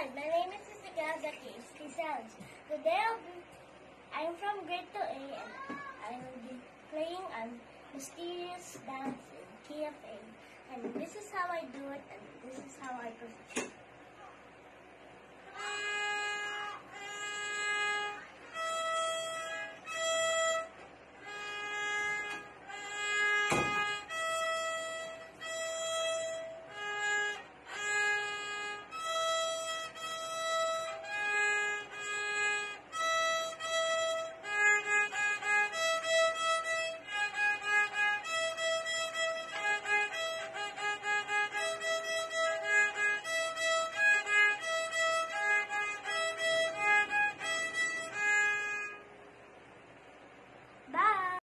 Hi, my name is Jessica Zacchaeus Giselles. Today I'll be, I'm from grade 2A and I will be playing on mysterious dance in KFA. And this is how I do it and this is how I perform. Thank